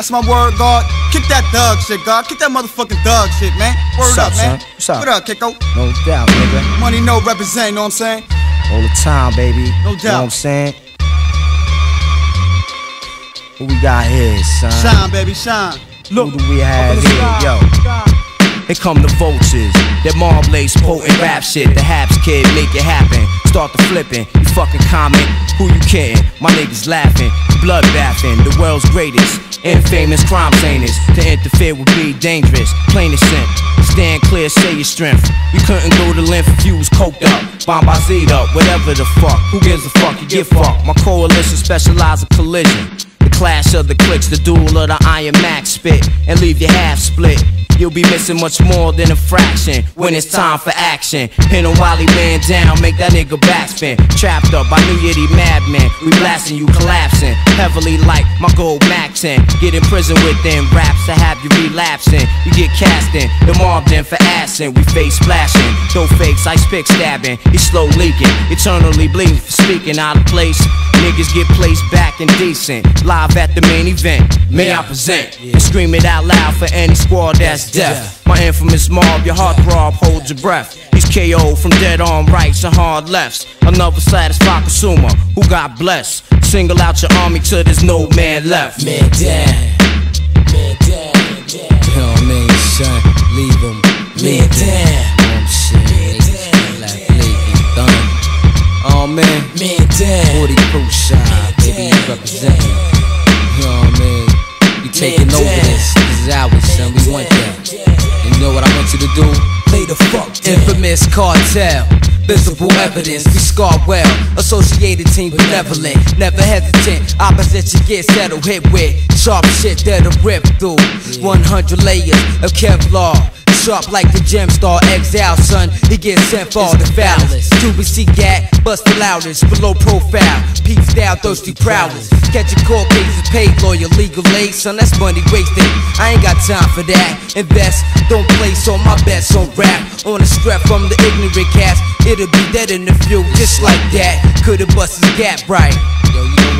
That's my word, God. Kick that thug shit, God. Kick that motherfucking thug shit, man. Word What's up, up, man. What's up? What up, Kiko? No doubt, nigga. Money no represent, know what I'm saying? All the time, baby. No You know what I'm saying? What we got here, son? Shine, baby, shine. Look. Who do we have here? Yo. Here come the vultures. That Marblade potent rap shit. The Haps kid make it happen. Start the flipping. You fucking comment. Who you kidding? My niggas laughing. Blood bathing. The world's greatest. Infamous crime sceners. To interfere would be dangerous. Plain as simple. Stand clear, say your strength. You couldn't go to length if you was coked up. Bombazed up. Whatever the fuck. Who gives a fuck? You get fucked. My coalition specialize in collision. The clash of the clicks, the duel of the Iron Max spit, and leave your half split. You'll be missing much more than a fraction when it's time for action. Pin a Wally man down, make that nigga backspin. Trapped up by New Yiddy madman, we blasting you collapsing. Heavily like my gold 10. Get in prison with them raps to have you relapsing. You get cast in, the mob then for assing. We face splashing, throw fakes, ice pick stabbing. He slow leaking, eternally bleeding for speaking out of place. Niggas get placed back and decent. Live at the main event, may I present and scream it out loud for any squad that's deaf. My infamous Mobb, your heart throb, hold your breath. He's KO from dead on rights and hard lefts. Another satisfied consumer who got blessed. Single out your army till there's no man left. Man down. Man down. You know what I mean, son? Leave him. Man down. Shit. Niggas like lately done. Oh man. Man down. 40 proof shot, Infamous cartel. Visible evidence, we scar well. Associated team benevolent, never hesitant. Opposition get settled, hit with sharp shit that'll rip through. 100 layers of Kevlar. Sharp like the gem star, exile son. He gets sent for all the foulest. QBC gat, bust the loudest, below profile. Peep style, thirsty prowlers. Catching court cases, paid lawyer, legal aid, son. That's money wasted. I ain't got time for that. Invest, don't place all my bets on rap. On a strap from the ignorant cast, it'll be dead in the few, just like that. Could've bust his gap right.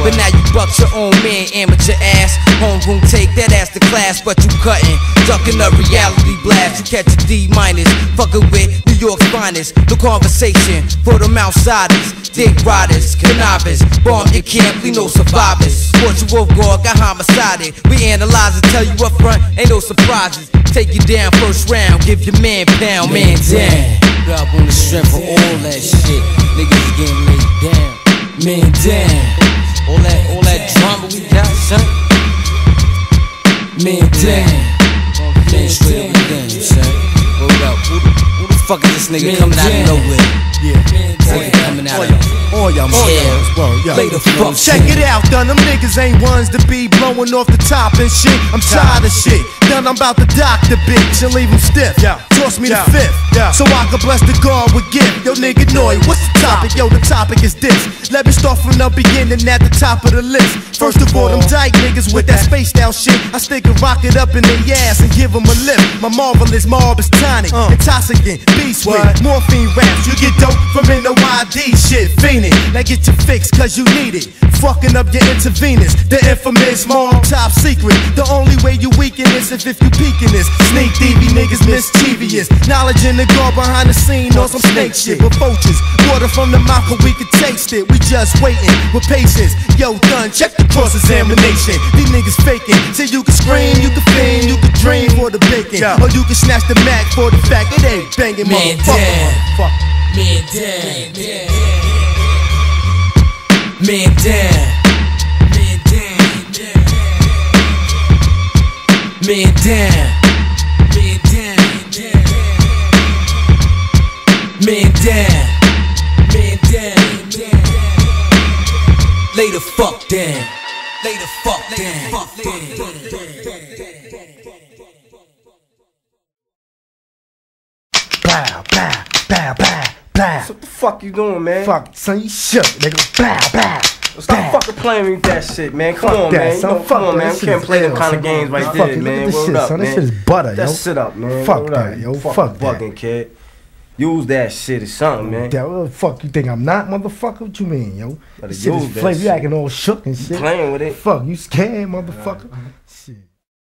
But now you buck your own man, amateur ass. Homeroom take that ass to class, but you cutting. Ducking a reality blast. You catch a D minus. Fucking with New York's finest. The conversation for them outsiders. Dick riders, cannabis. Bomb your camp, we no survivors. Fortune Wolf Guard got homicided. We analyze and tell you up front, ain't no surprises. Take you down first round, give your man pound, man down. Up on the strength of all that shit. Niggas getting laid down. Man down. All that, all that drama we got, son. Man down. Man straight up and down, son. Hold up. Who the, who the fuck is this nigga coming out of nowhere? Y'all motherfuckers, bro. Yo. Lay fuck Check it out, done. Them niggas ain't ones to be blowing off the top and shit. I'm tired of shit. Done, I'm about to dock the bitch and leave him stiff. Yeah. Toss me Yeah. the fifth. Yeah. So I can bless the God with gift. Yo, nigga, Noyd, what's the topic? Yo, the topic is this. Let me start from the beginning at the top of the list. First of all, them dyke niggas with that space down shit. I stick a rocket up in their ass and give them a lift. My marvelous mob is tonic, Uh. intoxicant, beast with morphine raps. You get dope from Noyd shit, fiending. Now get your fix, cause you need it. Fucking up your intravenous, the infamous Mobb top secret. The only way you weaken is if if you peeking this. Sneak thievy niggas mischievous. Knowledge in the guard behind the scene on some snake shit. With vultures, water from the mouth, but we can taste it. We just waiting with patience. Yo, done, check the cross examination. These niggas faking. Say you can scream, you can fiend, you can dream for the bacon. Or you can snatch the Mac for the fact it ain't banging, Man motherfucker. down. motherfucker. Man down. Man down. Man down. Man down. Man down. Man down. Man down. Lay the fuck down. Lay the fuck down. Down. Bow, bow, bow, bow. What the fuck you doing, man? Fuck, son, you shook, nigga. Bow, bow. Stop fucking playing with that shit, man. Come Fuck on, that, man. You son. know, Fuck come on, man. We can't play them kind of games right there. Man. this shit, up, son. This shit is butter, yo. Sit up, man. Fuck that, up. yo. Fuck Fuck that. bugging, kid. Use that shit or something, man. That what the fuck you think I'm not, motherfucker? What you mean, yo? This shit is that flavor. You acting all shook and shit. Playing with it. Fuck, you scared, motherfucker?